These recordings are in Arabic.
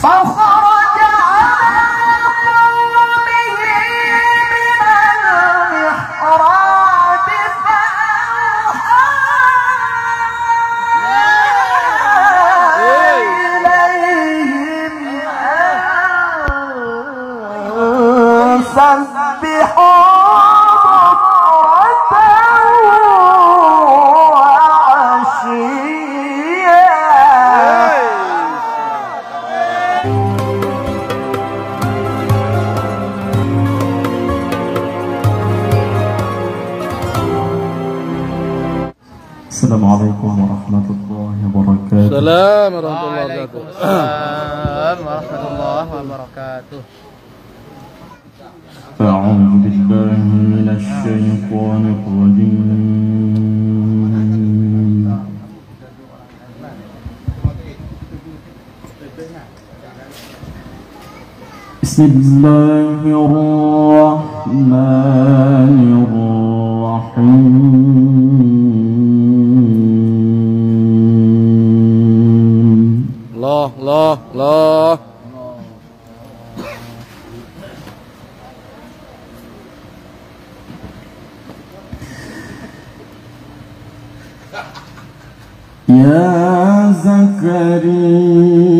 防护。عليكم ورحمة الله وبركاته. السلام ورحمة الله وبركاته. Waalaikumsalam warahmatullahi wabarakatuh. أعوذ بالله من الشيطان الرجيم. بسم الله الرحمن الرحيم. الله الله الله يا زكريا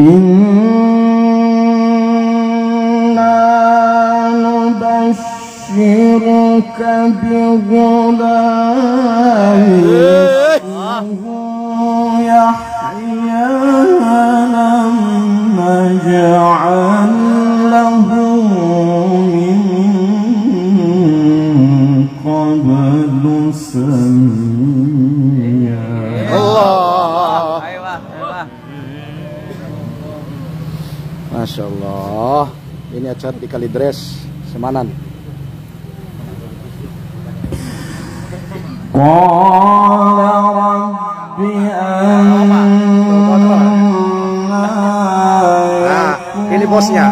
إنا نبشرك بغلام Kalidres, Semanan. قال رب Nah, ini bosnya.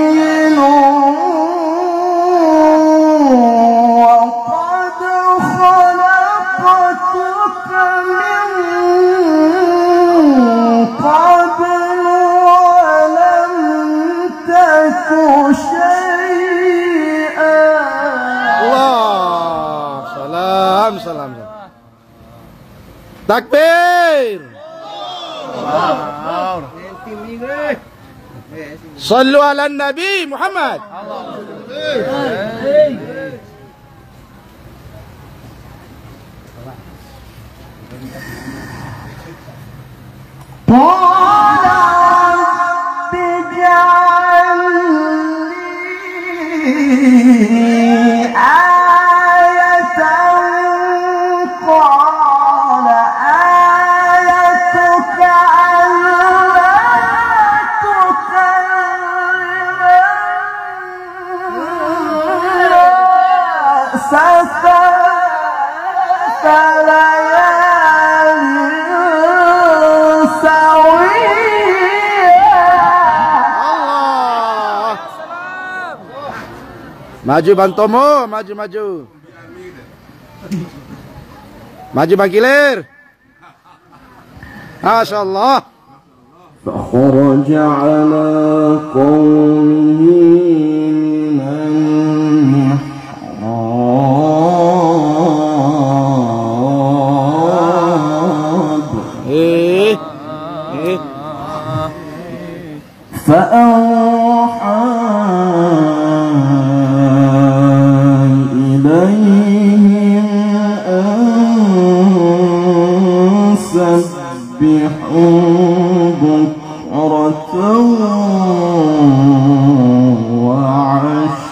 صلوا على النبي محمد Yeah. Maju Bantomo, maju maju. Maju Bang Kilir. Masya Allah. فخرج على قومه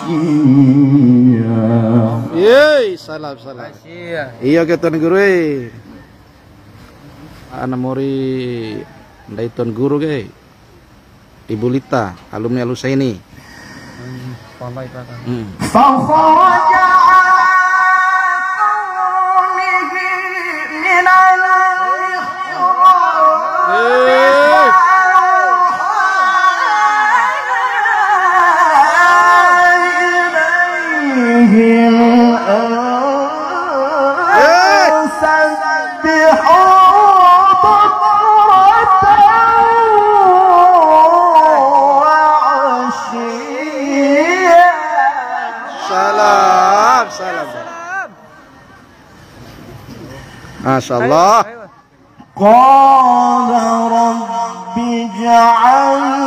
Iya. Yey salam salam. Iya keton Tuan Guru eh. Ana mori dari Tuan Guru ke. Ibu Lita, alumni Alusaini. Hmm, palai kata. Hmm. Masya Allah. Ayo. قال رب اجعل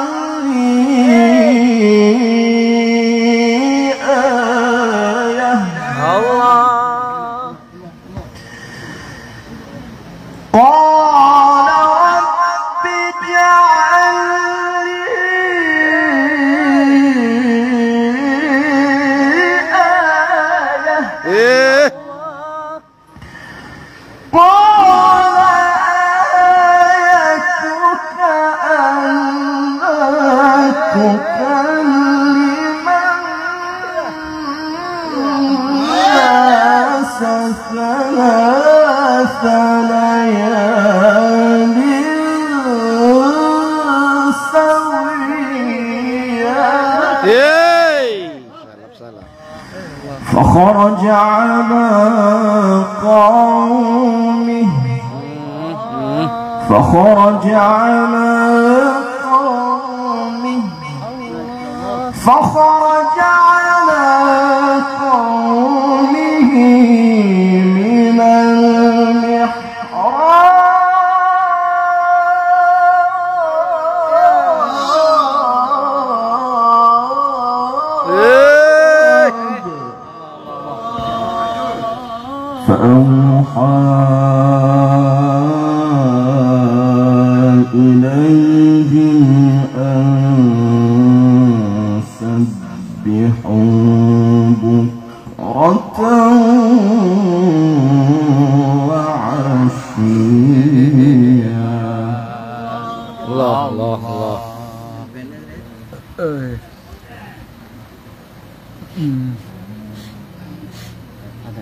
mm. 嗯，好的，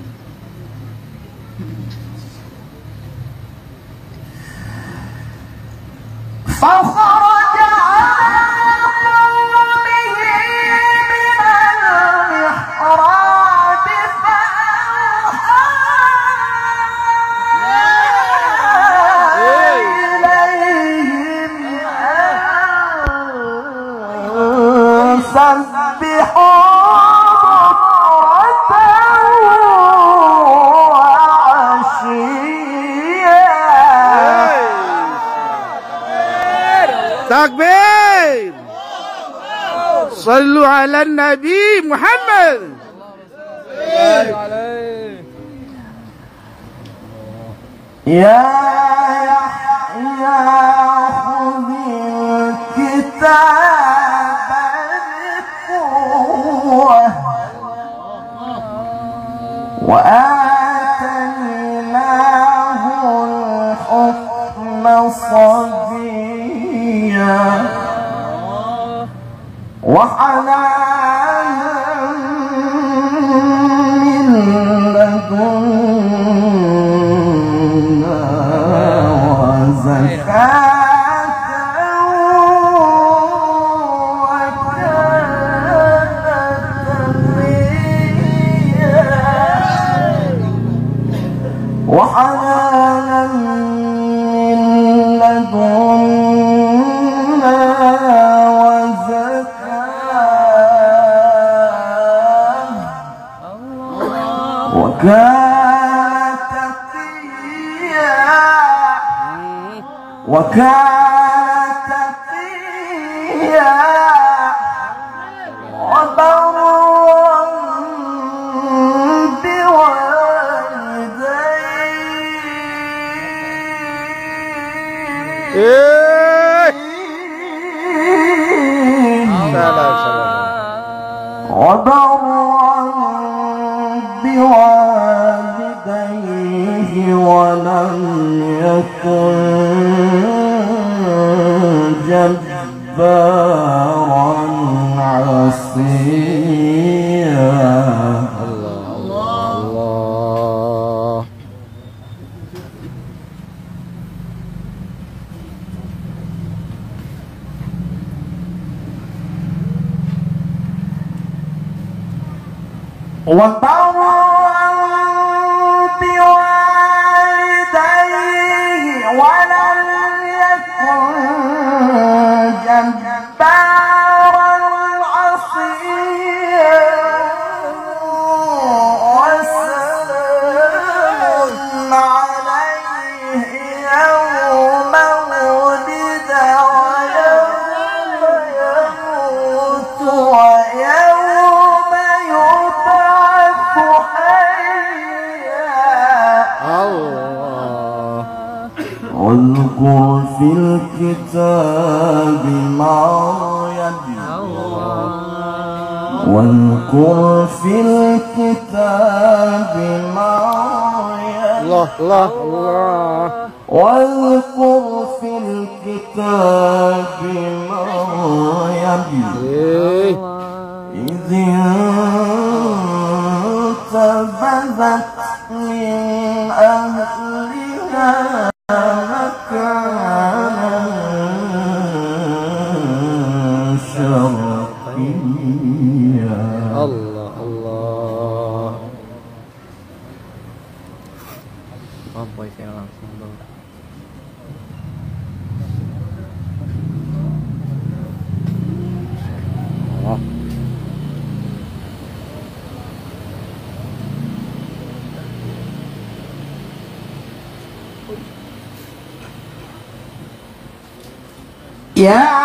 发货。Takbir. Sallu ala Nabi Muhammad. يا يحيى خذ الكتاب بقوة وآتيناه الحكم صبيا وحنانا Uma palma! في الكتاب مريم واذكر في الكتاب مريم Allah, Allah, Allah. واذكر في الكتاب مريم إذ انتبذت من أهلها oh boy saya langsung dong oh. Ya. Yeah.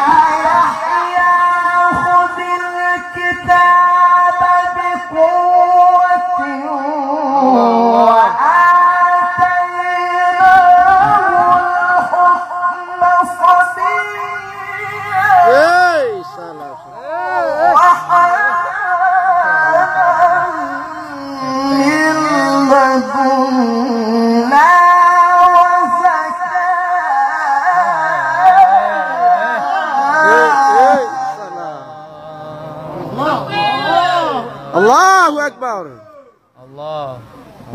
Allah.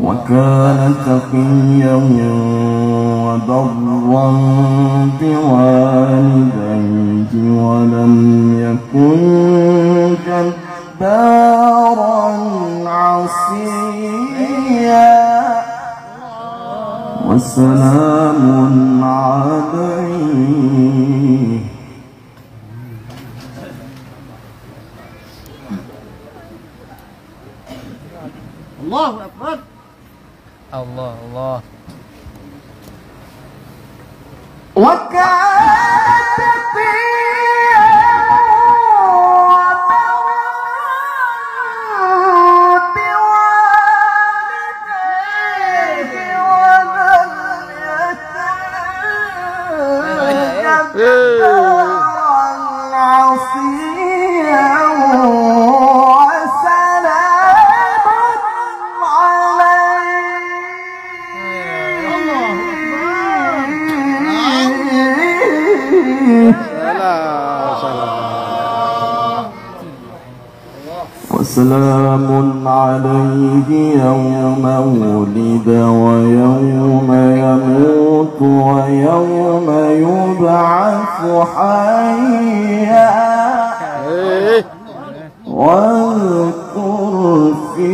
وكان تقيا وبرا بوالديه ولم يكن جبارا عصيا. وسلام عليه. الله أكبر. الله الله. وكاته وسلام عليه يوم ولد ويوم يموت ويوم يبعث حيا. واذكر في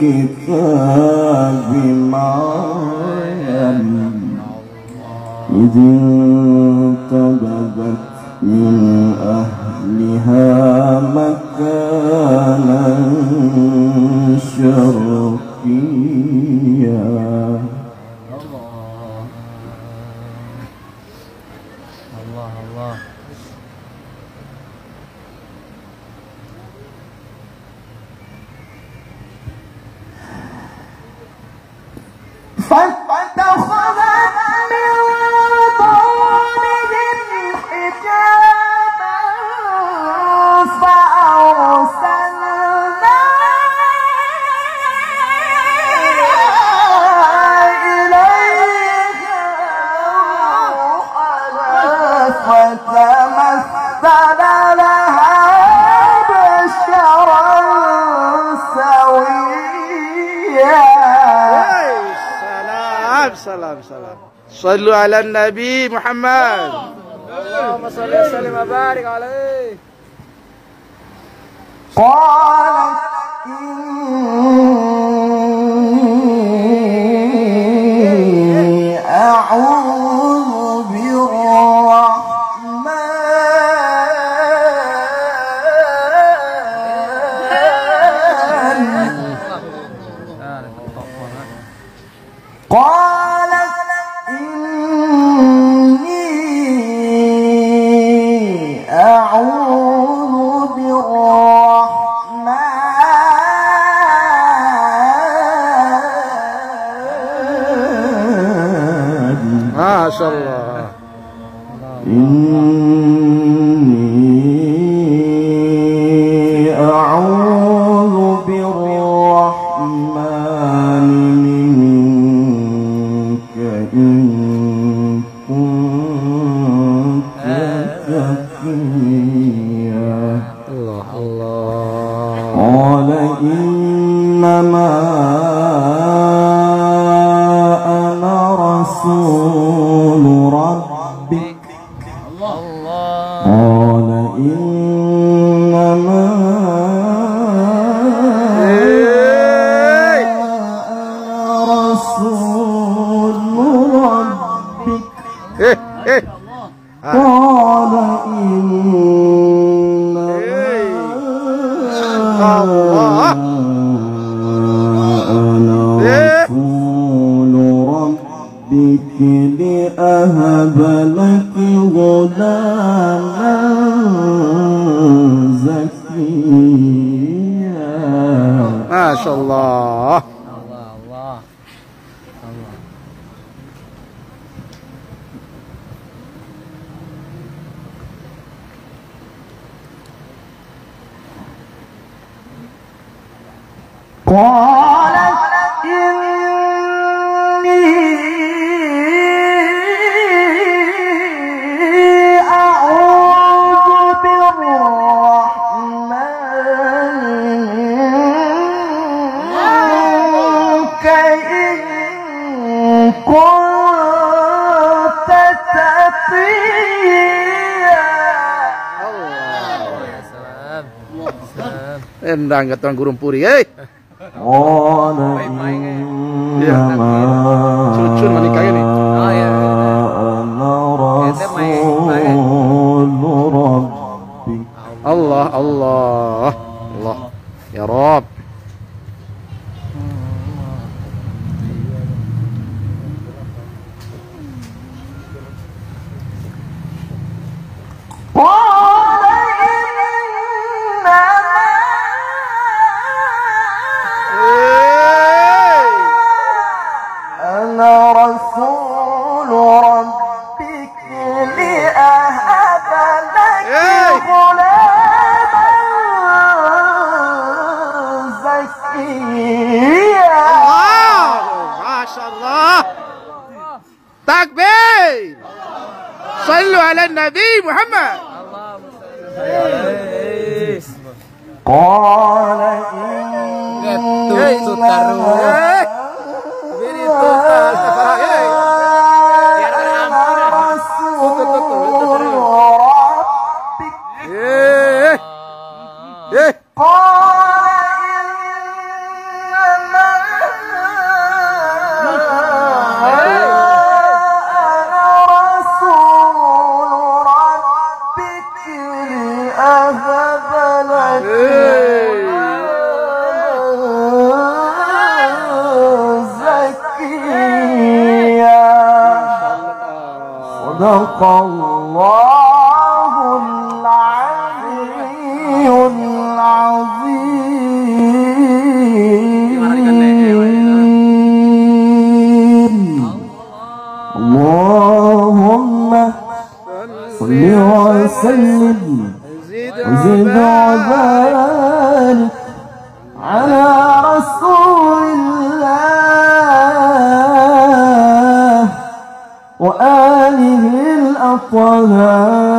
الكتاب مريم إذ انتبذت من أهلها مكانا شرقيا. السلام سلام. صلوا على النبي محمد. اللهم صل وسلم وبارك عليه. قالت أنا ما شاء الله Allah Allah Allah قالت إني Eh, Endang ke tuan gurung puri, eh. Iya, oh, Iya, cucun menikah ini. Oh, iya. Allah, Allah, Allah, ya Rob. Oh! صلوا على النبي محمد. قال إن وسلم وزد وبارك على رسول الله وآله الأطهار.